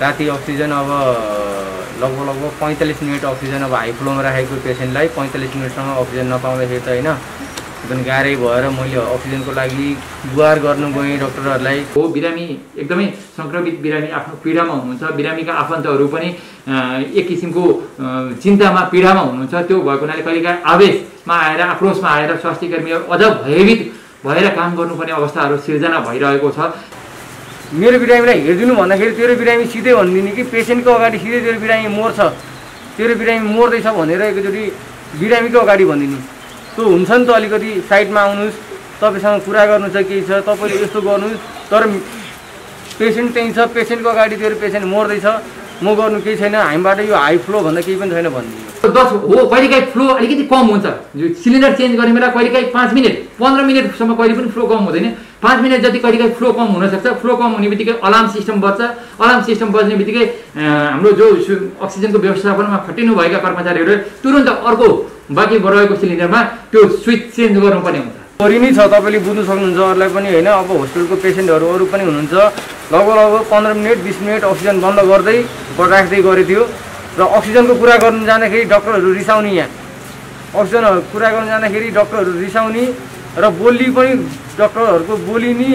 राति अक्सिजन अब लगभग लगभग पैँतालिस मिनट अक्सिजन अब हाई फ्लोमा राखेको पेसेन्टलाई पैँतालिस मिनटसम्म अक्सिजन नपाउँदाखेरि त होइन? एकदम गाह्रै भएर मैले अक्सिजनको लागि गुहार गर्नु गएँ डक्टरहरूलाई। हो बिरामी एकदमै सङ्क्रमित बिरामी आफ्नो पीडामा हुनुहुन्छ। बिरामीका आफन्तहरू पनि एक किसिमको चिन्तामा पीडामा हुनुहुन्छ। त्यो भएको हुनाले कहिलेकाहीँ आवेशमा आएर आक्रोशमा आएर स्वास्थ्य कर्मीहरू अझ भयभीत भएर काम गर्नुपर्ने अवस्थाहरू सिर्जना भइरहेको छ। मेरो बिरामीलाई हेरिदिनु भन्दाखेरि तेरो बिरामी सिधै भनिदिने कि पेसेन्टको अगाडि सिधै तेरो बिरामी मर्छ। तेरो बिरामी मर्दैछ भनेर एकचोटि बिरामीको अगाडि भनिदिने। त्यो हुन्छ नि त अलिकति साइडमा आउनुहोस्। तपाईँसँग कुरा गर्नु छ केही छ तपाईँले यस्तो गर्नुहोस्। तर पेसेन्ट त्यहीँ छ पेसेन्टको अगाडि तेरो पेसेन्ट मर्दैछ। म गर्नु केही छैन हामीबाट यो हाई फ्लो भन्दा केही पनि छैन भनिदिनु। दस हो कहिलेकाहीँ फ्लो अलिकति कम हुन्छ। सिलिन्डर चेन्ज गर्ने बेला कहिलेकाहीँ पाँच मिनट पन्ध्र मिनटसम्म कहिले पनि फ्लो कम हुँदैन। पाँच मिनट जति कहिलेकाहीँ फ्लो कम हुनसक्छ फ्लो कम हुने बित्तिकै अलार्म सिस्टम बज्छ। अलार्म सिस्टम बज्ने बित्तिकै हाम्रो जो अक्सिजनको व्यवस्थापनमा खटिनुभएका कर्मचारीहरू तुरन्त अर्को बाँकी रहेको सिलिन्डरमा त्यो स्विच चेन्ज गर्नुपर्ने हुन्छ। गरि नै छ तपाईँले बुझ्नु सक्नुहुन्छ अरूलाई पनि होइन। अब होस्टेलको पेसेन्टहरू अरू पनि हुनुहुन्छ। लगभग लगभग पन्ध्र मिनट बिस मिनट अक्सिजन बन्द गर्दै राख्दै गरेको थियो। र अक्सिजनको कुरा गर्नु जाँदाखेरि डक्टरहरू रिसाउने यहाँ। अक्सिजन कुरा गर्नु जाँदाखेरि डक्टरहरू रिसाउने र बोली पनि डक्टरहरूको बोली नि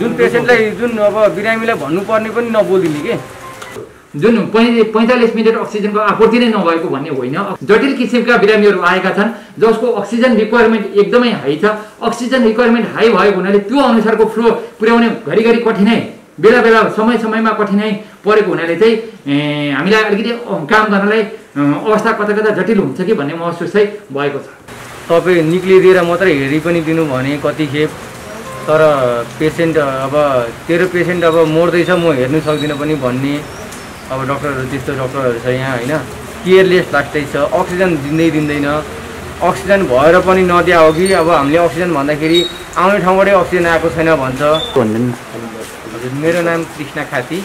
जुन पेसेन्टलाई जुन अब बिरामीलाई भन्नुपर्ने पनि नबोलिदिने के? जुन पैँतालिस मिनट अक्सिजनको आपूर्ति नै नभएको भन्ने होइन। जटिल किसिमका बिरामीहरू आएका छन् जसको अक्सिजन रिक्वायरमेन्ट एकदमै हाई छ। अक्सिजन रिक्वायरमेन्ट हाई भएको हुनाले त्यो अनुसारको फ्लो पुर्याउने घरिघरि कठिनाइ बेला बेला समय समयमा कठिनाइ परेको हुनाले चाहिँ हामीलाई अलिकति काम गर्नलाई अवस्था कता कता जटिल हुन्छ कि भन्ने महसुस चाहिँ भएको छ। तपाईँ निक्लिदिएर मात्रै हेरि पनि दिनु भने कति खेप। तर पेसेन्ट अब तेरो पेसेन्ट अब मर्दैछ म हेर्नु सक्दिनँ पनि भन्ने अब डक्टरहरू त्यस्तो डक्टरहरू छ यहाँ होइन? केयरलेस लास्टै छ अक्सिजन दिँदै दिँदैन। अक्सिजन भएर पनि नदिया हो कि अब हामीले अक्सिजन भन्दाखेरि आउने ठाउँबाटै अक्सिजन आएको छैन भन्छ। हजुर मेरो नाम कृष्ण खाती।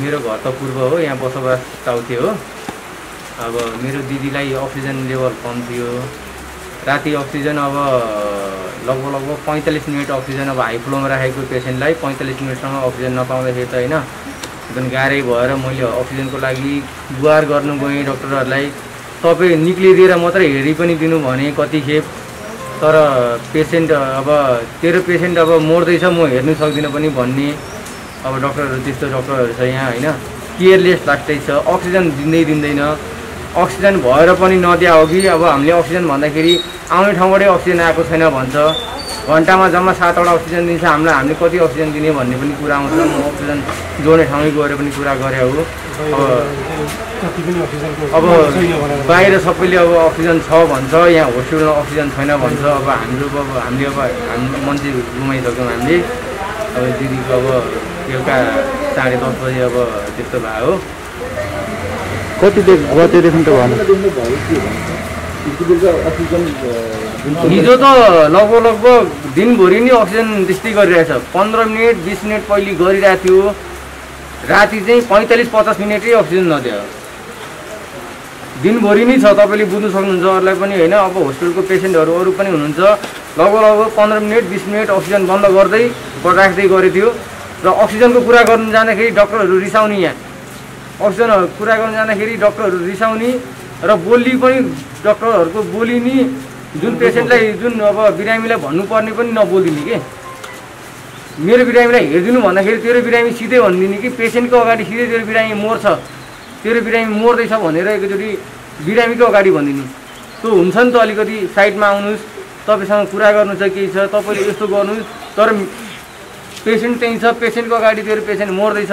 मेरो घर त पूर्व हो यहाँ बसोबास चाउथे हो। अब मेरो दिदीलाई अक्सिजन लेभल कम थियो। राति अक्सिजन अब लगभग लगभग पैँतालिस मिनट अक्सिजन अब हाई फ्लोमा राखेको पेसेन्टलाई पैँतालिस मिनटसम्म अक्सिजन नपाउँदाखेरि त होइन। एकदम गाह्रै भएर मैले अक्सिजनको लागि गुहार गर्नु गएँ डक्टरहरूलाई। तपाईँ निक्लिदिएर मात्रै हेरि पनि दिनु भने कति खेप। तर पेसेन्ट अब तेरो पेसेन्ट अब मर्दैछ म हेर्नु सक्दिनँ पनि भन्ने अब डक्टरहरू त्यस्तो डक्टरहरू छ यहाँ होइन। केयरलेस लास्टै छ अक्सिजन दिँदै दिँदैन। अक्सिजन भएर पनि नदिया हो कि? अब हामीले अक्सिजन भन्दाखेरि आउने ठाउँबाटै अक्सिजन आएको छैन भन्छ। घन्टामा जम्मा सातवटा अक्सिजन दिन्छ। हामीलाई हामीले कति अक्सिजन दिने भन्ने पनि कुरा आउँछ। म अक्सिजन जोड्ने ठाउँमै गएर पनि कुरा गरे हो। अब बाहिर सबैले अब अक्सिजन छ भन्छ। यहाँ होस्टेलमा अक्सिजन छैन भन्छ। अब हाम्रो अब हामीले अब हाम्रो मान्छे गुमाइसक्यौँ हामीले। अब दिदीको अब बेलुका साढे दस बजी अब त्यस्तो भयो। कति देख गतेदेखि त भएन हिजो त लगभग लगभग दिनभरि नै अक्सिजन त्यस्तै गरिरहेछ। पन्ध्र मिनट बिस मिनट पहिले गरिरहेको थियो। राति चाहिँ पैँतालिस पचास मिनटै अक्सिजन नदियो। दिनभरि नै छ तपाईँले बुझ्नु सक्नुहुन्छ। अरूलाई पनि होइन अब होस्टेलको पेसेन्टहरू अरू पनि हुनुहुन्छ। लगभग लगभग पन्ध्र मिनट बिस मिनट अक्सिजन बन्द गर्दै राख्दै गरेको थियो। र अक्सिजनको कुरा गर्नु जाँदाखेरि डक्टरहरू रिसाउने यहाँ। अक्सिजन कुरा गर्नु जाँदाखेरि डक्टरहरू रिसाउने र बोली पनि डक्टरहरूको बोली नि जुन पेसेन्टलाई जुन अब बिरामीलाई भन्नुपर्ने पनि नबोलिदिने के? मेरो बिरामीलाई हेरिदिनु भन्दाखेरि तेरो बिरामी सिधै भनिदिने कि पेसेन्टको अगाडि सिधै तेरो बिरामी मर्छ तेरो बिरामी मर्दैछ भनेर एकचोटि बिरामीको अगाडि भनिदिने। त्यो हुन्छ नि त अलिकति साइडमा आउनुहोस् तपाईँसँग कुरा गर्नु छ केही छ तपाईँले यस्तो गर्नुहोस् तर पेसेन्ट त्यहीँ छ पेसेन्टको अगाडि तेरो पेसेन्ट मर्दैछ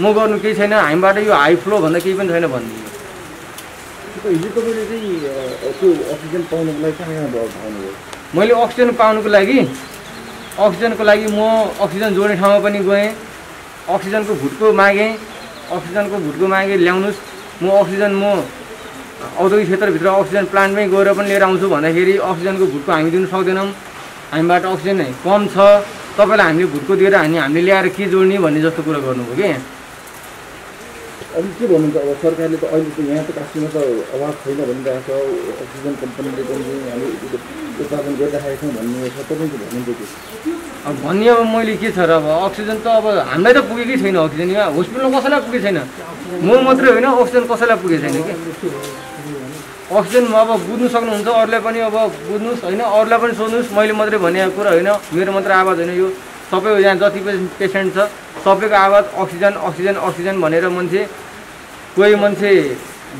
म गर्नु केही छैन हामीबाट यो हाई फ्लो भन्दा केही पनि छैन भनिदिनु हिजो तपाईँले चाहिँ अ, त्यो अक्सिजन पाउनुको लागि कहाँ मैले अक्सिजन पाउनुको लागि अक्सिजनको लागि म अक्सिजन जोड्ने ठाउँमा पनि गएँ अक्सिजनको भुटको मागेँ अक्सिजनको भुटको मागेँ ल्याउनुहोस् म अक्सिजन म औद्योगिक क्षेत्रभित्र अक्सिजन प्लान्टमै गएर पनि लिएर आउँछु भन्दाखेरि अक्सिजनको भुटको हामी दिनु सक्दैनौँ। हामीबाट अक्सिजन कम छ तपाईँलाई हामीले भुटको दिएर हामी हामीले ल्याएर के जोड्ने भन्ने जस्तो कुरा गर्नुभयो कि? अनि के भन्नुहुन्छ अब सरकारले त अहिले त यहाँ त कास्कीमा त अभाव छैन भनिरहेको छ। अक्सिजन कम्पनीले पनि हामी उत्पादन गरिराखेका छौँ भन्ने छ। तपाईँको भन्नुहुन्छ के अब भन्ने अब मैले के छ र अब अक्सिजन त अब हामीलाई त पुगेकै छैन अक्सिजन। यहाँ हस्पिटलमा कसैलाई पुगेको छैन? म मात्रै होइन अक्सिजन कसैलाई पुगेको छैन कि? अक्सिजन अब बुझ्नु सक्नुहुन्छ अरूलाई पनि अब बुझ्नुहोस् होइन? अरूलाई पनि सोध्नुहोस् मैले मात्रै भनेको कुरा होइन। मेरो मात्रै आवाज होइन यो। सबै यहाँ जति पेसेन्ट छ सबैको आवाज अक्सिजन अक्सिजन अक्सिजन भनेर मान्छे कोही मान्छे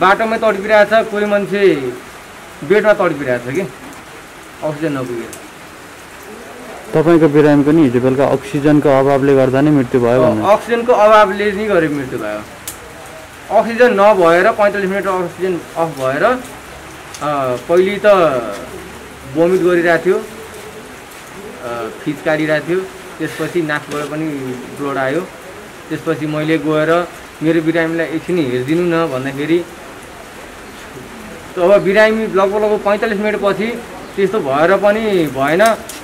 बाटोमै तडपिरहेछ कोही मान्छे बेडमा तडपिरहेछ कि? अक्सिजन नपुगेर। तपाईँको बिरामीको नि हिजो बेलुका अक्सिजनको अभावले गर्दा नै मृत्यु भयो अक्सिजनको अभावले नै गरेर मृत्यु भयो। अक्सिजन नभएर पैँतालिस मिनट अक्सिजन अफ भएर पहिले त बोमिट गरिरहेको थियो अ, फिच काटिरहेको थियो त्यसपछि नाकबाट पनि ब्लड आयो। त्यसपछि मैले गएर मेरो बिरामीलाई एकछिन हेरिदिनु न भन्दाखेरि अब बिरामी लगभग लगभग पैँतालिस मिनटपछि त्यस्तो भएर पनि भएन।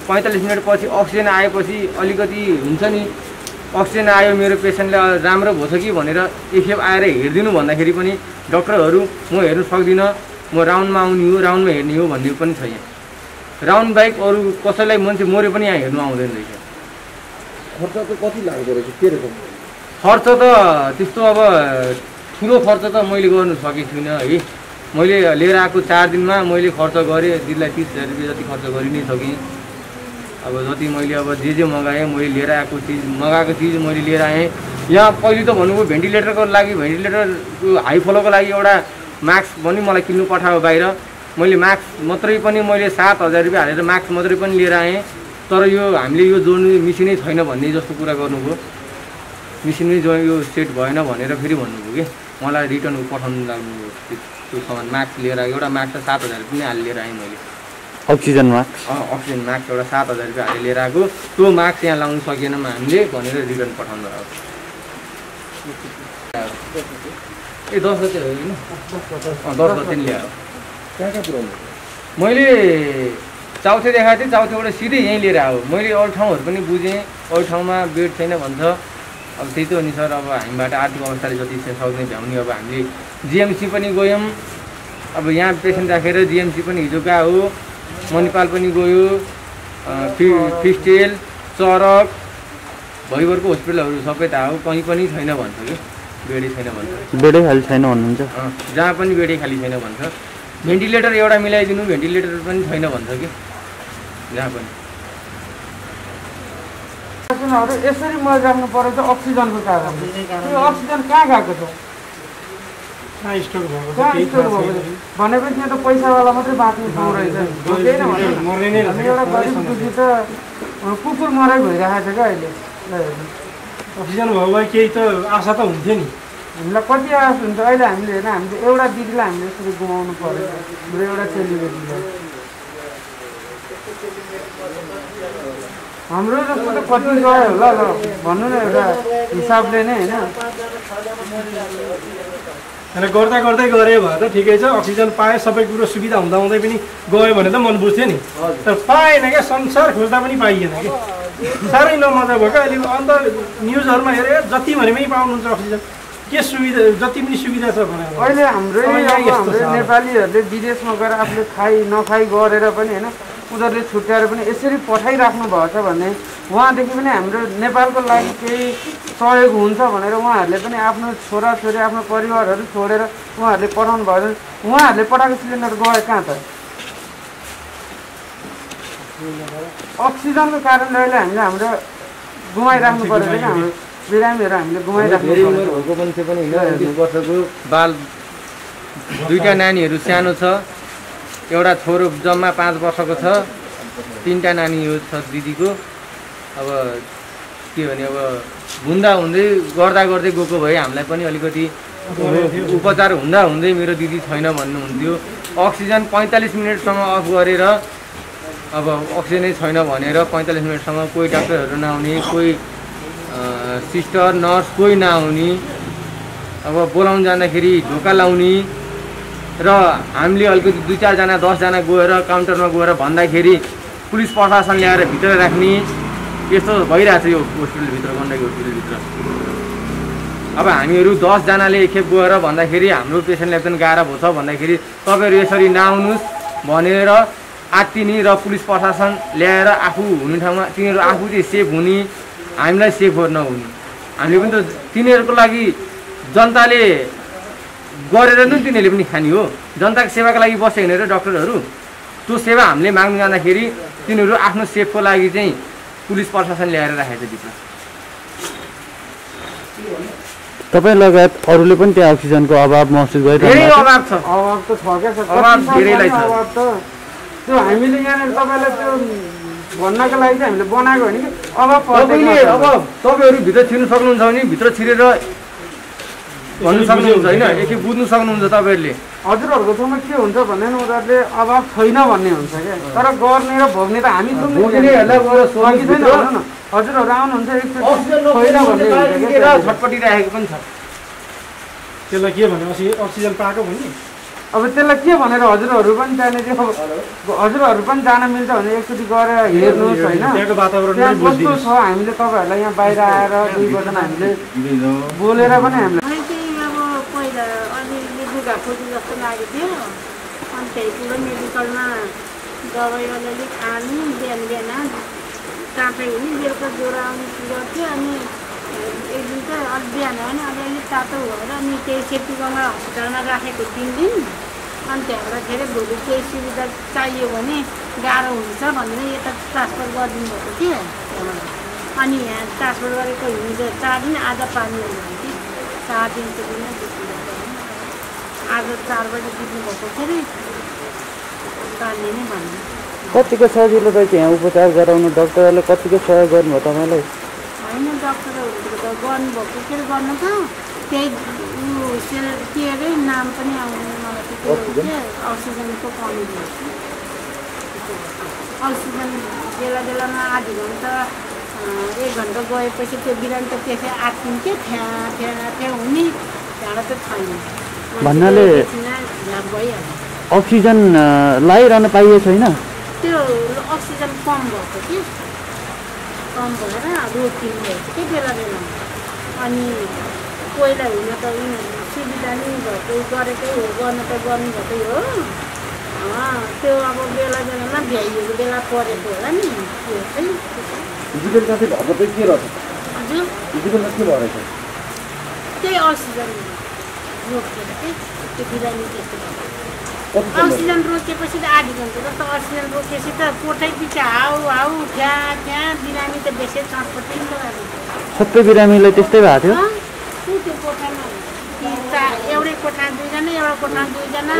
पैँतालिस मिनटपछि अक्सिजन आएपछि अलिकति हुन्छ नि अक्सिजन आयो मेरो पेसेन्टलाई राम्रो भएछ कि भनेर एकखेप आएर हेरिदिनु भन्दाखेरि पनि डक्टरहरू म हेर्नु सक्दिनँ म राउन्डमा आउने हो राउन्डमा हेर्ने हो भन्ने पनि छ यहाँ राउन्ड बाहेक अरू कसैलाई मान्छे मऱ्यो पनि यहाँ हेर्नु आउँदैन रहेछ। खर्च चाहिँ कति लाग्दो रहेछ? के खर्च त त्यस्तो अब ठुलो खर्च त मैले गर्नु सकेको छुइनँ है। मैले लिएर आएको चार दिनमा मैले खर्च गरेँ दिदीलाई तिस हजार रुपियाँ जति खर्च गरि नै सकेँ। अब जति मैले अब जे जे मगाएँ मैले लिएर आएको चिज मगाएको चिज मैले लिएर आएँ। यहाँ पहिले त भन्नुभयो भेन्टिलेटरको लागि भेन्टिलेटरको फ्लोको लागि एउटा मास्क पनि मलाई किन्नु पठायो बाहिर। मैले मास्क मात्रै पनि मैले सात हजार रुपियाँ हालेर मास्क मात्रै पनि लिएर आएँ। तर यो हामीले यो जोड्नु मिसिनै छैन भन्ने जस्तो कुरा गर्नुभयो। मिसिनै जो यो सेट भएन भनेर फेरि भन्नुभयो कि मलाई रिटर्न पठाउनु लाग्नु त्यो सामान मास्क लिएर एउटा मास्क त सात हजार पनि हालेर लिएर आएँ मैले। अक्सिजन मास्क अँ अक्सिजन मास्क एउटा सात हजार रुपियाँ हालेर लिएर आएको। त्यो मास्क यहाँ लाउनु सकेनौँ हामीले भनेर रिटर्न पठाउनु भएको। ए दस गते होइन? दस गते नि ल्यायो। कहाँ कहाँ पुऱ्याउनु मैले चाउथे देखाएको थिएँ चाउथेबाट सिधै यहीँ लिएर आयो। मैले अरू ठाउँहरू पनि बुझेँ अरू ठाउँमा बेड छैन भन्छ। अब त्यही त हो नि सर अब हामीबाट आर्थिक अवस्थाले जति छ सक्ने भ्याउने अब हामीले जिएमसी पनि गयौँ। अब यहाँ पेसेन्ट राखेर जिएमसी पनि हिजो गएको हो। मणिपाल पनि गयो फि फिस्टेल चरक भैबरको हस्पिटलहरू सबै त हो। कहीँ पनि छैन भन्छ कि? बेडै छैन भन्छ। बेडै खाली छैन भन्नुहुन्छ? जहाँ पनि बेडै खाली छैन भन्छ। भेन्टिलेटर एउटा मिलाइदिनु भेन्टिलेटर पनि छैन भन्छ कि? जहाँ पनि। पेसेन्टहरू यसरी मरिराख्नु पऱ्यो चाहिँ अक्सिजनको कारण यो अक्सिजन कहाँ गएको छ? भनेपछि यहाँ त पैसावाला मात्रै बाँच्ने ठाउँ रहेछ होइन एउटा गरिब दुखी त कुकुर मरै भइरहेको छ क्या अहिले। अक्सिजन भयो भए केही त आशा त हुन्थ्यो नि हामीलाई कति आश हुन्छ अहिले हामीले हेर्न हामीले एउटा दिदीलाई हामीले यसरी गुमाउनु पऱ्यो हाम्रो एउटा चेलीबेटीलाई हाम्रो जस्तो त कति गयो होला ल भन्नु न एउटा हिसाबले नै होइन। र गर्दा गर्दै गरे भए त ठिकै छ अक्सिजन पाए सबै कुरो सुविधा हुँदा हुँदै पनि गयो भने त मन बुझ्थ्यो नि। तर पाएन क्या संसार खोज्दा पनि पाइएन कि साह्रै नमजा भयो क्या अहिले अन्त न्युजहरूमा हेरे जति भने पनि पाउनुहुन्छ अक्सिजन के सुविधा जति पनि सुविधा छ भनेर। अहिले हाम्रै। नेपालीहरूले विदेशमा गएर आफूले खाइ नखाइ गरेर पनि होइन उनीहरूले छुट्याएर पनि यसरी पठाइराख्नु भएको छ भने उहाँदेखि पनि हाम्रो नेपालको लागि केही सहयोग हुन्छ भनेर उहाँहरूले पनि आफ्नो छोराछोरी आफ्नो परिवारहरू छोडेर उहाँहरूले पठाउनु भयो भने उहाँहरूले पठाएको सिलिन्डर गयो कहाँ त? अक्सिजनको कारणले अहिले हामीले हाम्रो गुमाइराख्नु पऱ्यो क्या हाम्रो बिरामीहरू हामीले गुमाइराख्नु पनि होइन बाल दुईवटा नानीहरू सानो छ। एउटा छोरो जम्मा पाँच वर्षको छ। तिनवटा नानीहरू छ दिदीको। अब के भने अब हुँदा हुँदै गर्दा गर्दै गएको भए हामीलाई पनि अलिकति उपचार हुँदा हुँदै मेरो दिदी छैन भन्नुहुन्थ्यो। अक्सिजन पैँतालिस मिनटसम्म अफ गरेर अब अक्सिजनै छैन भनेर पैँतालिस मिनटसम्म कोही डाक्टरहरू नआउने कोही सिस्टर नर्स कोही नआउने। अब बोलाउनु जाँदाखेरि ढोका लाउने। र हामीले अलिकति दुई चारजना दसजना गएर काउन्टरमा गएर भन्दाखेरि पुलिस प्रशासन ल्याएर भित्र राख्ने यस्तो भइरहेको छ यो हस्पिटलभित्र गण्डकी हस्पिटलभित्र। अब हामीहरू दसजनाले एकखेप गएर भन्दाखेरि हाम्रो पेसेन्टलाई पनि गाह्रो भएको छ भन्दाखेरि तपाईँहरू यसरी नआउनुहोस् भनेर आत्तिने र पुलिस प्रशासन ल्याएर आफू हुने ठाउँमा तिनीहरू आफू चाहिँ सेफ हुने हामीलाई सेफ नहुने हामीले पनि त तिनीहरूको लागि जनताले गरेर नै तिनीहरूले पनि खाने हो। जनताको सेवाको लागि बस्यो भने र डक्टरहरू। त्यो सेवा हामीले माग्नु जाँदाखेरि तिनीहरू आफ्नो सेफको लागि चाहिँ पुलिस प्रशासन ल्याएर राखेको छ भित्र। तपाईँ लगायत अरूले पनि त्यहाँ अक्सिजनको अभाव महसुस धेरै अभाव छ। अभाव त छ क्या अभाव धेरैलाई छ। त्यो हामीले यहाँनिर तपाईँलाई त्यो भन्नको लागि चाहिँ हामीले बनाएको होइन कि? अभाव तपाईँले पर्दैन अब तपाईँहरू भित्र छिर्नु सक्नुहुन्छ भने भित्र छिरेर भन्नु सक्नुहुन्छ होइन? एकखेप बुझ्नु सक्नुहुन्छ तपाईँहरूले। हजुरहरूको ठाउँमा के हुन्छ भने उनीहरूले अभाव छैन भन्ने हुन्छ क्या। तर गर्ने र भोग्ने त हामी हजुरहरू आउनुहुन्छ छटपटिरहेको पनि छ। त्यसलाई के भने अक्सि अक्सिजन पाएको भन्ने? अब त्यसलाई के भनेर हजुरहरू पनि त्यहाँनिर अब हजुरहरू पनि जान मिल्छ भने एकचोटि गएर हेर्नुहोस् होइन। त्यहाँ कस्तो छ हामीले तपाईँहरूलाई यहाँ बाहिर आएर दुई बटन हामीले बोलेर पनि हामीलाई मलाई चाहिँ अब पहिला अलिअलि लुगा फुटी जस्तो लागेको थियो। अनि त्यही मेडिकलमा दबाई अलिअलि खानु बिहान बिहान तातै हुने बेलुका ज्वरो आउने गर्थ्यो अनि एक दिन चाहिँ अलिक बिहान हो भने अलिअलि तातो भएर अनि त्यही सेप्टिकमा हस्पिटलमा राखेको तिन दिन। अनि त्यहाँबाट के अरे भोलि केही सुविधा चाहियो भने गाह्रो हुन्छ भनेर यता ट्रान्सफर गरिदिनु भएको त्यहाँबाट अनि यहाँ ट्रान्सफर गरेको हिजो चार दिन आज पानी भयो कि चार दिनको दिन आज चार बजी दिनुभएको अरे। पानी नै भन्नु कतिको सजिलो रहेछ यहाँ उपचार गराउनु? डक्टरहरूले कतिको सहयोग गर्नुभयो तपाईँलाई? होइन डक्टरहरूको त गर्नुभएको के गर्नु त। त्यही ऊ सेल के अरे नाम पनि आउँदैन मलाई त्यो के? अक्सिजनको कमी अक्सिजन बेला बेलामा आधी घन्टा एक घन्टा गएपछि त्यो बिरामी त त्यसै आत्तिन्थ्यो थ्या थ्या थ्या हुने त्यहाँबाट त छैन। भन्नाले- अक्सिजन लगाइरहन पाइएको छैन? त्यो अक्सिजन कम भएको कि? कम भएर रोकिनु भएको कि बेला बेलामा अनि पहिला हुन त सुविधा नि भएको गरेकै हो गर्न त गर्नुभएकै हो। अँ, त्यो अब बेला बेलामा भ्याइएको बेला परेको होला नि। त्यो चाहिँ। फिजिकल साथै भएको चाहिँ के रहेछ? हजुर। फिजिकलमा के भएर छ त्यही अक्सिजन रोकेर चाहिँ त्यो बिरामी त्यस्तो भयो। कति समय? अक्सिजन रोकेपछि त आधी घन्टा जस्तो अक्सिजन रोकेपछि त कोठै पछि हाउ हाउ फ्या फ्या बिरामी त बेसी छटपट्टि सबै बिरामीलाई त्यस्तै भएको थियो? त्यो कोठामा। चा एउटै कोठा दुईजना एउटा कोठा दुईजना।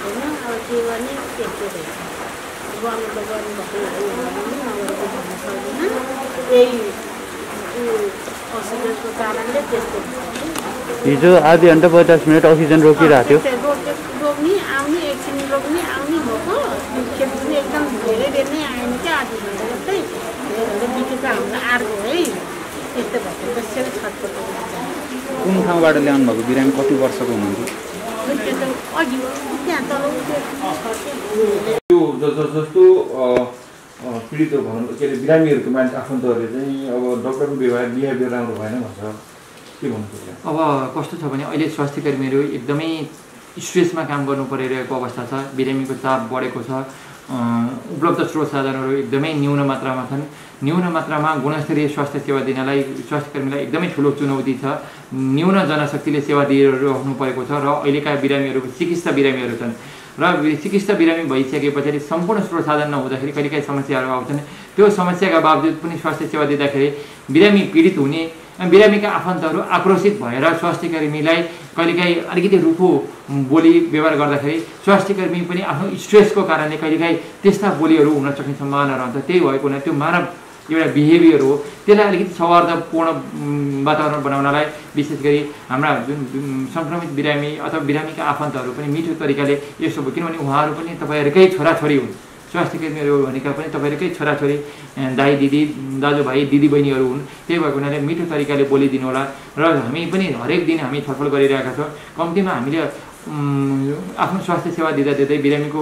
होइन अब के गर्ने रहेछ गर्नु त भन्न सक्दैन कारणले त्यस्तो हिजो आधी घन्टा पचास मिनट अक्सिजन रोकिरहेको थियो। रोक्ने आउने एकछिन रोक्ने आउने भएको। एकदम धेरै बेर नै आएन क्या आधी घन्टा जस्तै। अर्को है भएको छटपट कुन ठाउँबाट ल्याउनु भएको बिरामी कति वर्षको हुनुहुन्थ्यो? जस्तो पीडित भनौँ के अरे बिरामीहरूको मान्छे आफन्तहरूले चाहिँ अब डक्टरको व्यवहार बिहेभियर राम्रो भएन भन्छ के भन्नु अब कस्तो छ भने अहिले स्वास्थ्य कर्मीहरू एकदमै स्ट्रेसमा काम गर्नु परिरहेको अवस्था छ बिरामीको चाप बढेको छ उपलब्ध स्रोत साधनहरू एकदमै न्यून मात्रामा छन्। न्यून मात्रामा गुणस्तरीय स्वास्थ्य सेवा दिनलाई स्वास्थ्य कर्मीलाई एकदमै ठुलो चुनौती छ। न्यून जनशक्तिले सेवा दिइरहनु परेको छ र अहिलेका बिरामीहरू चिकित्सा बिरामीहरू छन्। र चिकित्सा बिरामी भइसके पछाडि सम्पूर्ण स्रोत साधन नहुँदाखेरि कहिलेकाहीँ समस्याहरू आउँछन्। त्यो समस्याका बावजुद पनि स्वास्थ्य सेवा दिँदाखेरि बिरामी पीडित हुने बिरामीका आफन्तहरू आक्रोशित भएर स्वास्थ्य कर्मीलाई कहिलेकाहीँ अलिकति रुखो बोली व्यवहार गर्दाखेरि स्वास्थ्य कर्मी पनि आफ्नो स्ट्रेसको कारणले कहिलेकाहीँ त्यस्ता बोलीहरू हुन सक्ने सम्भावना रहन्छ। त्यही भएको हुनाले त्यो मानव एउटा बिहेभियर हो। त्यसलाई अलिकति सौहार्दपूर्ण वातावरण बनाउनलाई विशेष गरी हाम्रा जुन सङ्क्रमित बिरामी अथवा बिरामीका आफन्तहरू पनि मिठो तरिकाले यसो किनभने उहाँहरू पनि तपाईँहरूकै छोराछोरी हुन्। स्वास्थ्य कर्मीहरू भनेका पनि तपाईँहरूकै छोराछोरी दाइ दिदी दाजुभाइ दिदीबहिनीहरू हुन् त्यही भएको हुनाले मिठो तरिकाले बोलिदिनु होला र हामी पनि हरेक दिन हामी छलफल गरिरहेका छौँ। कम्तीमा हामीले आफ्नो स्वास्थ्य सेवा दिँदा दिँदै बिरामीको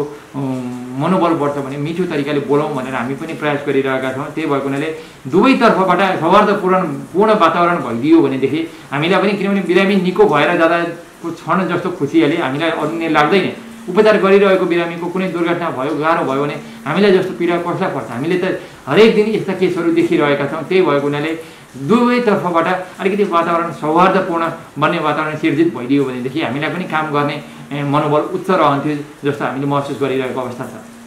मनोबल बढ्छ भने मिठो तरिकाले बोलाउँ भनेर हामी पनि प्रयास गरिरहेका छौँ। त्यही भएको हुनाले दुवैतर्फबाट सौहार्दपूर्ण पूर्ण वातावरण भइदियो भनेदेखि हामीलाई पनि किनभने बिरामी निको भएर जाँदा को क्षण जस्तो खुसियाली हामीलाई अन्य लाग्दैन। उपचार गरिरहेको बिरामीको कुनै दुर्घटना भयो गाह्रो भयो भने हामीलाई जस्तो पीडा कसलाई पर्छ। हामीले त हरेक दिन यस्ता केसहरू देखिरहेका छौँ। त्यही भएको हुनाले दुवैतर्फबाट अलिकति वातावरण सौहार्दपूर्ण बन्ने वातावरण सिर्जित भइदियो भनेदेखि हामीलाई पनि काम गर्ने मनोबल उच्च रहन्थ्यो जस्तो हामीले महसुस गरिरहेको अवस्था छ।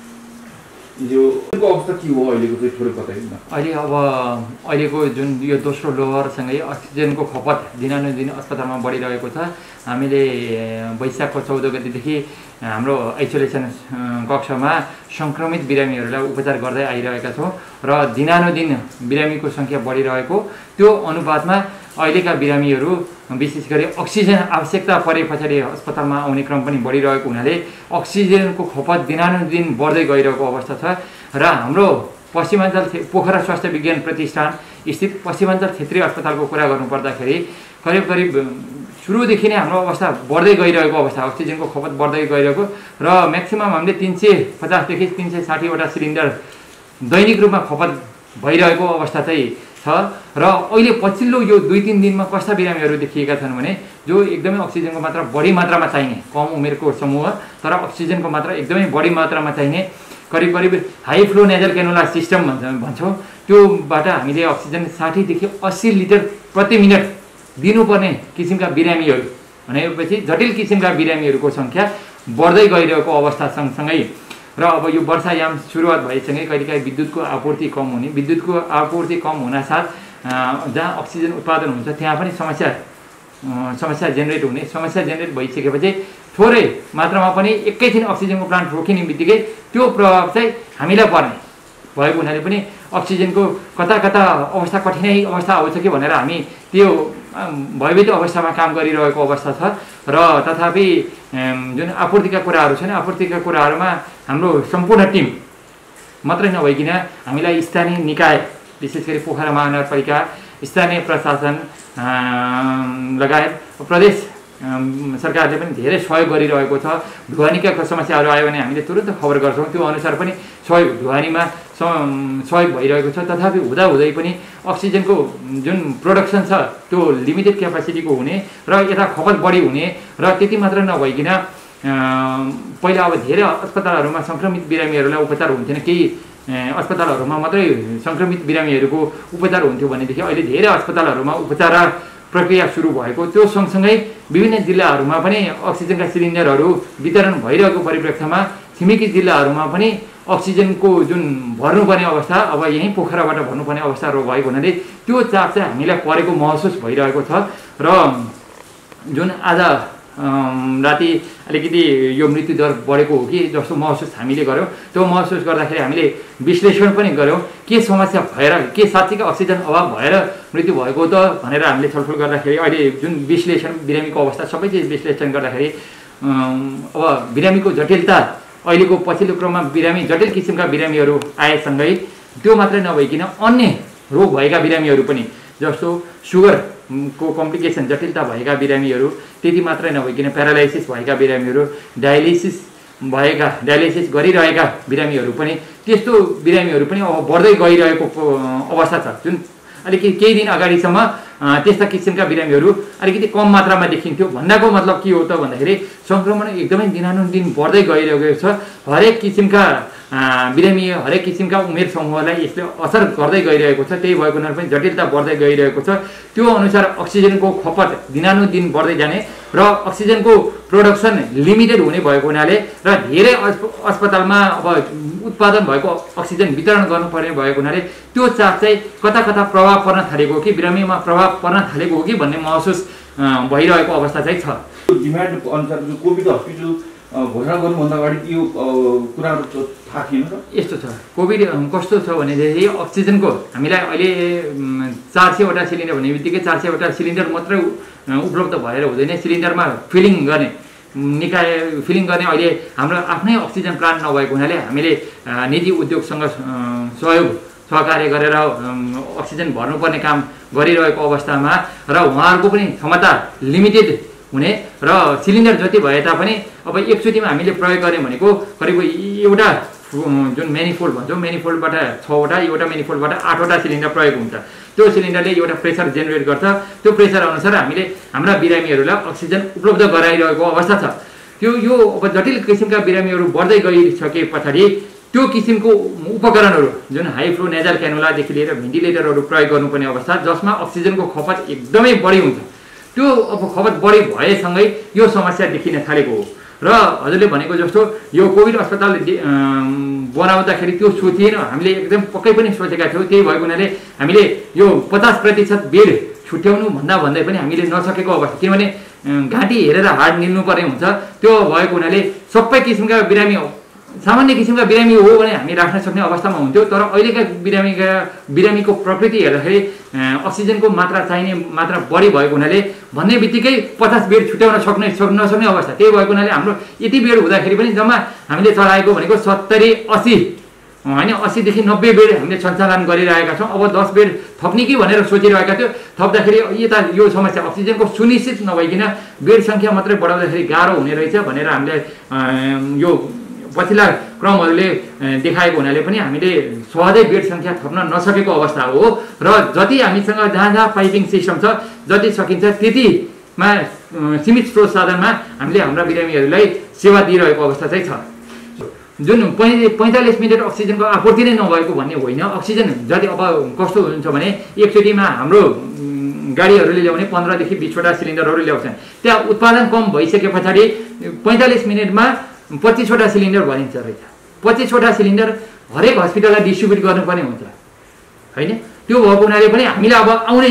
यो अवस्था के हो अहिलेको चाहिँ थोरै बताइदिनु अहिले अब अहिलेको जुन यो दोस्रो लोहरसँगै अक्सिजनको खपत दिनानुदिन अस्पतालमा बढिरहेको छ हामीले वैशाखको चौध गतिदेखि हाम्रो आइसोलेसन कक्षमा सङ्क्रमित बिरामीहरूलाई उपचार गर्दै आइरहेका छौँ र दिनानुदिन बिरामीको सङ्ख्या बढिरहेको त्यो अनुपातमा अहिलेका बिरामीहरू विशेष गरी अक्सिजन आवश्यकता परे पछाडि अस्पतालमा आउने क्रम पनि बढिरहेको हुनाले अक्सिजनको खपत दिनानुदिन बढ्दै गइरहेको अवस्था छ र हाम्रो पश्चिमाञ्चल पोखरा स्वास्थ्य विज्ञान प्रतिष्ठान स्थित पश्चिमाञ्चल क्षेत्रीय अस्पतालको कुरा गर्नुपर्दाखेरि करिब करिब सुरुदेखि नै हाम्रो अवस्था बढ्दै गइरहेको अवस्था अक्सिजनको खपत बढ्दै गइरहेको र म्याक्सिमम् हामीले तिन सय पचासदेखि तिन सय साठीवटा सिलिन्डर दैनिक रूपमा खपत भइरहेको अवस्था चाहिँ छ। र अहिले पछिल्लो यो दुई तिन दिनमा कस्ता बिरामीहरू देखिएका छन् भने जो एकदमै अक्सिजनको मात्रा बढी मात्रामा चाहिने कम उमेरको समूह तर अक्सिजनको मात्रा एकदमै बढी मात्रामा चाहिने करिब करिब high flow nasal cannula system भन्छ भन्छौँ। त्योबाट हामीले अक्सिजन साठीदेखि अस्सी लिटर प्रति मिनट दिनुपर्ने किसिमका बिरामीहरू भनेपछि जटिल किसिमका बिरामीहरूको सङ्ख्या बढ्दै गइरहेको अवस्था सँगसँगै र अब यो वर्षायाम सुरुवात भएसँगै कहिलेकाहीँ विद्युतको आपूर्ति कम हुने विद्युतको आपूर्ति कम हुनासाथ जहाँ अक्सिजन उत्पादन हुन्छ त्यहाँ पनि समस्या समस्या जेनेरेट हुने। समस्या जेनेरेट भइसकेपछि थोरै मात्रामा पनि एकैछिन अक्सिजनको प्लान्ट रोकिने बित्तिकै त्यो प्रभाव चाहिँ हामीलाई पर्ने। भएको हुनाले पनि अक्सिजनको कता कता अवस्था कठिनाइ अवस्था आउँछ कि भनेर हामी त्यो भयभीत अवस्थामा काम गरिरहेको अवस्था छ र तथापि जुन आपूर्तिका कुराहरू छन् आपूर्तिका कुराहरूमा हाम्रो सम्पूर्ण टिम मात्रै नभइकन हामीलाई स्थानीय निकाय विशेष गरी पोखरा महानगरपालिका स्थानीय प्रशासन लगायत प्रदेश सरकारले पनि धेरै सहयोग गरिरहेको छ। ढुवानीका समस्याहरू आयो भने हामीले तुरन्त खबर गर्छौँ। त्यो अनुसार पनि सहयोग ढुवानीमा सहयोग भइरहेको छ तथापि हुँदाहुँदै पनि अक्सिजनको जुन प्रोडक्सन छ त्यो लिमिटेड क्यापासिटीको हुने र यता खपत बढी हुने र त्यति मात्र नभइकन पहिला अब धेरै अस्पतालहरूमा सङ्क्रमित बिरामीहरूलाई उपचार हुन्थेन केही अस्पतालहरूमा मात्रै सङ्क्रमित बिरामीहरूको उपचार हुन्थ्यो भनेदेखि अहिले धेरै अस्पतालहरूमा उपचार प्रक्रिया सुरु भएको त्यो सँगसँगै विभिन्न जिल्लाहरूमा पनि अक्सिजनका सिलिन्डरहरू वितरण भइरहेको परिप्रेक्ष्यमा छिमेकी जिल्लाहरूमा पनि अक्सिजनको जुन भर्नुपर्ने अवस्था अब यहीँ पोखराबाट भर्नुपर्ने अवस्थाहरू भएको हुनाले त्यो चाप चाहिँ हामीलाई परेको महसुस भइरहेको छ। र जुन आज राति अलिकति यो मृत्यु दर बढेको हो कि जस्तो महसुस हामीले गऱ्यौँ त्यो महसुस गर्दाखेरि हामीले विश्लेषण पनि गऱ्यौँ के समस्या भएर के साँच्चीकै अक्सिजन अभाव भएर मृत्यु भएको त भनेर हामीले छलफल गर्दाखेरि अहिले जुन विश्लेषण बिरामीको अवस्था सबै चिज विश्लेषण गर्दाखेरि अब बिरामीको जटिलता अहिलेको पछिल्लो क्रममा बिरामी जटिल किसिमका बिरामीहरू आएसँगै त्यो मात्रै नभइकन अन्य रोग भएका बिरामीहरू पनि जस्तो सुगर को कम्प्लिकेसन जटिलता भएका बिरामीहरू त्यति मात्रै नभइकन प्यारालाइसिस भएका बिरामीहरू डायलिसिस भएका डायलिसिस गरिरहेका बिरामीहरू पनि त्यस्तो बिरामीहरू पनि अब बढ्दै गइरहेको अवस्था छ। जुन अलिकति केही दिन अगाडिसम्म त्यस्ता किसिमका बिरामीहरू अलिकति कम मात्रामा देखिन्थ्यो। भन्दाको मतलब के हो त भन्दाखेरि सङ्क्रमण एकदमै दिनानुदिन बढ्दै गइरहेको छ। हरेक किसिमका बिरामी हरेक किसिमका उमेर समूहलाई यसले असर गर्दै गइरहेको छ। त्यही भएको हुनाले पनि जटिलता बढ्दै गइरहेको छ। त्यो अनुसार अक्सिजनको खपत दिनानुदिन बढ्दै जाने र अक्सिजनको प्रोडक्सन लिमिटेड हुने भएको हुनाले र धेरै अस्प- अस्पतालमा अब उत्पादन भएको अक्सिजन वितरण गर्नुपर्ने भएको हुनाले त्यो चाप चाहिँ कता कता प्रभाव पर्न थालेको हो कि बिरामीमा प्रभाव पर्न थालेको हो कि भन्ने महसुस भइरहेको अवस्था चाहिँ छ। डिमान्ड अनुसार कोभिड हस्पिटल घोषणा गर्नुभन्दा अगाडि यो कुराहरू थाहा थिएन र? यस्तो छ। कोभिड कस्तो छ भनेदेखि अक्सिजनको हामीलाई अहिले चार सयवटा सिलिन्डर भन्ने बित्तिकै चार सयवटा सिलिन्डर मात्रै उपलब्ध भएर हुँदैन। सिलिन्डरमा फिलिङ गर्ने निकाय फिलिङ गर्ने अहिले हाम्रो आफ्नै अक्सिजन प्लान्ट नभएको हुनाले हामीले निजी उद्योगसँग सहयोग सहकार्य गरेर अक्सिजन भर्नुपर्ने काम गरिरहेको अवस्थामा र उहाँहरूको पनि क्षमता लिमिटेड हुने र सिलिन्डर जति भए तापनि अब एकचोटिमा हामीले प्रयोग गऱ्यौँ भनेको करिब एउटा जुन मेनिफोल्ड भन्छौँ मेनिफोल्डबाट छवटा एउटा मेनिफोल्डबाट आठवटा सिलिन्डर प्रयोग हुन्छ। त्यो सिलिन्डरले एउटा प्रेसर जेनेरेट गर्छ। त्यो प्रेसर अनुसार हामीले हाम्रा बिरामीहरूलाई अक्सिजन उपलब्ध गराइरहेको अवस्था छ। त्यो यो अब जटिल किसिमका बिरामीहरू बढ्दै गइसके पछाडि त्यो किसिमको उपकरणहरू जुन हाई फ्लो नेजल क्यानुलादेखि लिएर भेन्टिलेटरहरू प्रयोग गर्नुपर्ने अवस्था जसमा अक्सिजनको खपत एकदमै बढी हुन्छ। त्यो अब खपत बढी भएसँगै यो समस्या देखिन थालेको हो। र हजुरले भनेको जस्तो यो कोभिड अस्पताल बनाउँदाखेरि त्यो सोचिएन। हामीले एकदम पक्कै पनि सोचेका थियौँ। त्यही भएको हुनाले हामीले यो पचास प्रतिशत बेड छुट्याउनु भन्दा भन्दै पनि हामीले नसकेको अवस्था। किनभने घाँटी हेरेर हाड निल्नुपर्ने हुन्छ। त्यो भएको हुनाले सबै किसिमका बिरामी सामान्य किसिमका बिरामी हो भने हामी राख्न सक्ने अवस्थामा हुन्थ्यो तर अहिलेका बिरामीका बिरामीको प्रकृति हेर्दाखेरि अक्सिजनको मात्रा चाहिने मात्रा बढी भएको हुनाले भन्ने बित्तिकै पचास बेड छुट्याउन सक्ने सक् नसक्ने अवस्था। त्यही भएको हुनाले हाम्रो यति बेड हुँदाखेरि पनि जम्मा हामीले चलाएको भनेको सत्तरी असी होइन अस्सीदेखि नब्बे बेड हामीले सञ्चालन गरिरहेका छौँ। अब दस बेड थप्ने कि भनेर सोचिरहेका थियो थप्दाखेरि यता यो समस्या अक्सिजनको सुनिश्चित नभइकन बेड सङ्ख्या मात्रै बढाउँदाखेरि गाह्रो हुने रहेछ भनेर हामीले यो पछिल्ला क्रमहरूले देखाएको हुनाले पनि हामीले सहजै बेड सङ्ख्या थप्न नसकेको अवस्था हो। र जति हामीसँग जहाँ जहाँ पाइपिङ सिस्टम छ जति सकिन्छ त्यतिमा सीमित स्रोत साधनमा हामीले हाम्रा बिरामीहरूलाई सेवा दिइरहेको अवस्था चाहिँ छ। जुन पै पैँतालिस मिनट अक्सिजनको आपूर्ति नै नभएको भन्ने होइन। अक्सिजन जति अब कस्तो हुन्छ भने एकचोटिमा हाम्रो गाडीहरूले ल्याउने पन्ध्रदेखि बिसवटा सिलिन्डरहरू ल्याउँछन्। त्यहाँ उत्पादन कम भइसके पछाडि पैँतालिस मिनटमा पच्चिसवटा सिलिन्डर भनिन्छ रहेछ। पच्चिसवटा सिलिन्डर हरेक हस्पिटललाई डिस्ट्रिब्युट गर्नुपर्ने हुन्छ। होइन? त्यो भएको हुनाले पनि हामीले अब आउने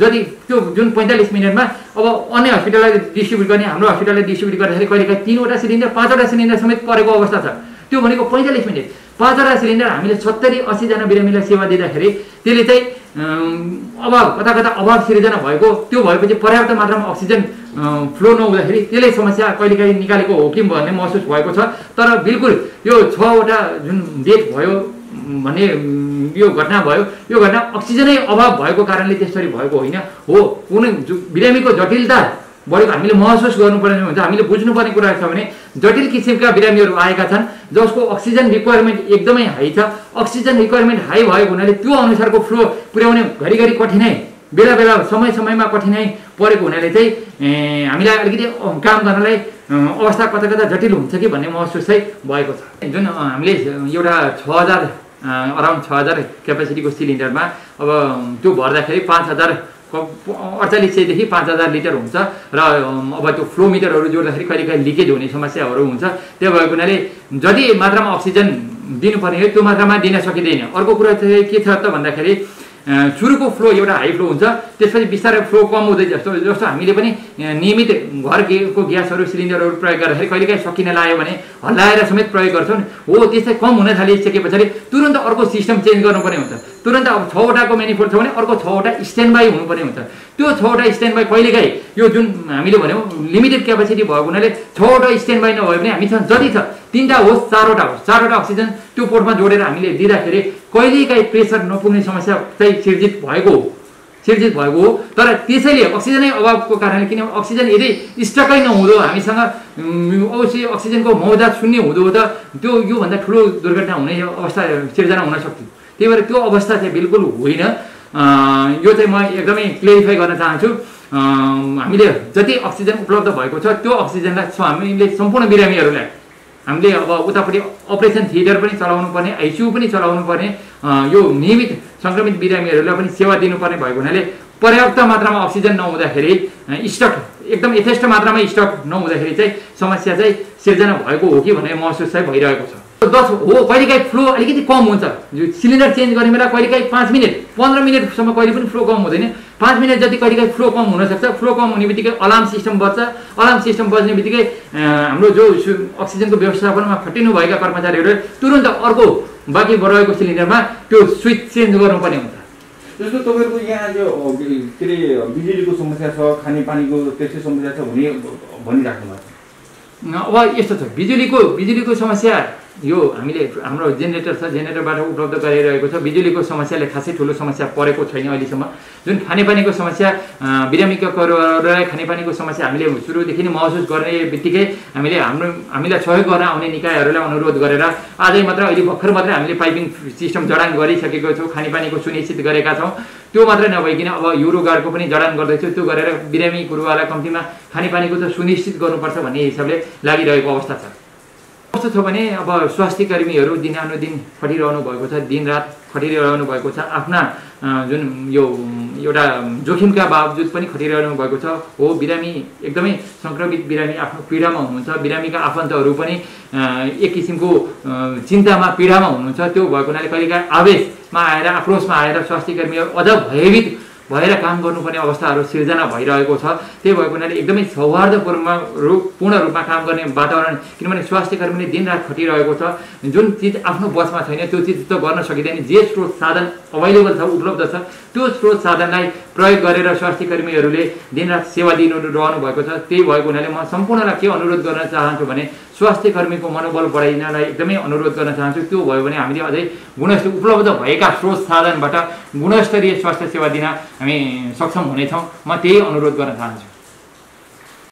जति त्यो जुन पैँतालिस मिनटमा अब अन्य हस्पिटललाई डिस्ट्रिब्युट गर्ने हाम्रो हस्पिटललाई डिस्ट्रिब्युट गर्दाखेरि कहिले काहीँ तिनवटा सिलिन्डर पाँचवटा सिलिन्डर समेत परेको अवस्था छ। त्यो भनेको पैँतालिस मिनट। पाँचवटा सिलिन्डर हामीले सत्तरी असीजना बिरामीलाई सेवा दिँदाखेरि त्यसले चाहिँ अभाव कता कता अभाव सिर्जना भएको त्यो भएपछि पर्याप्त मात्रामा अक्सिजन फ्लो नहुँदाखेरि त्यसले समस्या कहिलेकाहीँ निकालेको हो कि भन्ने महसुस भएको छ। तर बिल्कुल यो छवटा जुन डेथ भयो भन्ने यो घटना भयो यो घटना अक्सिजनै अभाव भएको कारणले त्यसरी भएको होइन। हो कुनै बिरामीको जटिलता बढेको हामीले महसुस गर्नुपर्ने हुन्छ हामीले बुझ्नुपर्ने कुरा छ भने जटिल किसिमका बिरामीहरू आएका छन् जसको अक्सिजन रिक्वायरमेन्ट एकदमै हाई छ। अक्सिजन रिक्वायरमेन्ट हाई भएको हुनाले त्यो अनुसारको फ्लो पुर्याउने घरिघरि कठिनाइ बेला बेला समय समयमा कठिनाइ परेको हुनाले चाहिँ हामीलाई अलिकति काम गर्नलाई अवस्था कता कता जटिल हुन्छ कि भन्ने महसुस चाहिँ भएको छ। जुन हामीले एउटा छ हजार अराउन्ड छ हजार क्यापेसिटीको सिलिन्डरमा अब त्यो भर्दाखेरि पाँच हजार अडचालिस सयदेखि पाँच हजार लिटर हुन्छ र अब त्यो फ्लो मिटरहरू जोड्दाखेरि कहिले काहीँ लिकेज हुने समस्याहरू हुन्छ त्यो भएको हुनाले जति मात्रामा अक्सिजन दिनुपर्ने हो त्यो मात्रामा दिन सकिँदैन। अर्को कुरा चाहिँ के छ त भन्दाखेरि सुरुको फ्लो एउटा हाई फ्लो हुन्छ। त्यसपछि बिस्तारै फ्लो कम हुँदै जस्तो जस्तो हामीले पनि नियमित घर गेको ग्यासहरू सिलिन्डरहरू प्रयोग गर्दाखेरि कहिलेकाहीँ सकिन लाग्यो भने हल्लाएर समेत प्रयोग गर्छौँ हो त्यस्तै कम हुन थालिसके पछाडि तुरन्त अर्को सिस्टम चेन्ज गर्नुपर्ने हुन्छ। तुरन्त अब छवटाको मेनिफोल्ड छ भने अर्को छवटा स्ट्यान्ड बाई हुनुपर्ने हुन्छ। त्यो छवटा स्ट्यान्ड बाई कहिलेकाहीँ यो जुन हामीले भन्यौँ लिमिटेड क्यापेसिटी भएको हुनाले छवटा स्ट्यान्ड बाई नभए पनि हामीसँग जति छ तिनवटा होस् चारवटा होस्। चारवटा अक्सिजन त्यो पोर्टमा जोडेर हामीले दिँदाखेरि कहिलेकाहीँ प्रेसर नपुग्ने समस्या चाहिँ सिर्जित भएको हो। सिर्जित भएको हो। तर त्यसैले अक्सिजनै अभावको कारणले किन अक्सिजन यदि स्टकै नहुँदो हामीसँग अवश्य अक्सिजनको मौजा शून्य हुँदो त त्यो योभन्दा ठुलो दुर्घटना हुने अवस्था सिर्जना हुन सक्थ्यो। त्यही भएर त्यो अवस्था चाहिँ बिल्कुल होइन। यो चाहिँ म एकदमै क्लियरिफाई गर्न चाहन्छु। हामीले जति अक्सिजन उपलब्ध भएको छ त्यो अक्सिजनलाई हामीले सम्पूर्ण बिरामीहरूलाई हामीले अब उतापट्टि अपरेसन थिएटर पनि चलाउनु पर्ने आइसियु पनि चलाउनु पर्ने यो नियमित सङ्क्रमित बिरामीहरूलाई पनि सेवा दिनुपर्ने भएको हुनाले पर्याप्त मात्रामा अक्सिजन नहुँदाखेरि स्टक एकदम यथेष्ट मात्रामा स्टक नहुँदाखेरि चाहिँ समस्या चाहिँ सिर्जना भएको हो कि भन्ने महसुस चाहिँ भइरहेको छ। दस हो कहिलेकाहीँ फ्लो अलिकति कम हुन्छ। सिलिन्डर चेन्ज गर्ने बेला कहिलेकाहीँ पाँच मिनट पन्ध्र मिनटसम्म कहिले पनि फ्लो कम हुँदैन। पाँच मिनट जति कहिलेकाहीँ फ्लो कम हुनसक्छ फ्लो कम हुने बित्तिकै अलार्म सिस्टम बज्छ। अलार्म सिस्टम बज्ने बित्तिकै हाम्रो जो अक्सिजनको व्यवस्थापनमा खटिनु भएका कर्मचारीहरू तुरन्त अर्को बाँकी रहेको सिलिन्डरमा त्यो स्विच चेन्ज गर्नुपर्ने हुन्छ। जस्तो तपाईँहरूको यहाँ बि- के अरे बिजुलीको समस्या छ खानेपानीको त्यस्तै समस्या छ भने भनिराख्नु भएको अब यस्तो छ। बिजुलीको बिजुलीको समस्या यो हामीले हाम्रो जेनेरेटर छ जेनेरेटरबाट उपलब्ध गराइरहेको छ। बिजुलीको समस्याले खासै ठुलो समस्या परेको छैन अहिलेसम्म। जुन खानेपानीको समस्या अँ, बिरामीका करुवाहरूलाई खानेपानीको समस्या हामीले सुरुदेखि नै महसुस गर्ने बित्तिकै हामीले हाम्रो हामीलाई सहयोग गर्न आउने निकायहरूलाई अनुरोध गरेर आजै मात्र अहिले भर्खर मात्रै हामीले पाइपिङ सिस्टम जडान गरिसकेको छौँ खानेपानीको सुनिश्चित गरेका छौँ। त्यो मात्रै नभइकन अब युरो गार्डको पनि जडान गर्दैछु। त्यो गरेर बिरामी कुरुवालाई कम्तीमा खानेपानीको त सुनिश्चित गर्नुपर्छ भन्ने हिसाबले लागिरहेको अवस्था छ। कस्तो छ भने अब स्वास्थ्य कर्मीहरू दिनानुदिन खटिरहनु भएको छ दिनरात खटिरहनु भएको छ। आफ्ना जुन यो एउटा जोखिमका बावजुद पनि खटिरहनु भएको छ। हो बिरामी एकदमै सङ्क्रमित बिरामी आफ्नो पीडामा हुनुहुन्छ। बिरामीका आफन्तहरू पनि एक किसिमको चिन्तामा पीडामा हुनुहुन्छ। त्यो भएको हुनाले कहिलेकाहीँ आवेशमा आएर आक्रोशमा आएर स्वास्थ्य कर्मीहरू अझ भयभीत भएर काम गर्नुपर्ने अवस्थाहरू सिर्जना भइरहेको छ। त्यही भएको हुनाले एकदमै सौहार्दपूर्ण रूप पूर्ण रूपमा काम गर्ने वातावरण किनभने स्वास्थ्य कर्मीले दिनरात खटिरहेको छ। जुन चिज आफ्नो बसमा छैन त्यो चिज त गर्न सकिँदैन। जे स्रोत साधन अभाइलेबल छ उपलब्ध छ त्यो स्रोत साधनलाई प्रयोग गरेर स्वास्थ्य कर्मीहरूले दिनरात सेवा दिनु रहनु भएको छ। त्यही भएको हुनाले म सम्पूर्णलाई के अनुरोध गर्न चाहन्छु भने स्वास्थ्य कर्मीको मनोबल बढाइनलाई एकदमै अनुरोध गर्न चाहन्छु। त्यो भयो भने हामीले अझै गुणस्तर उपलब्ध भएका स्रोत साधनबाट गुणस्तरीय स्वास्थ्य सेवा दिन हामी सक्षम हुनेछौँ। म त्यही अनुरोध गर्न चाहन्छु।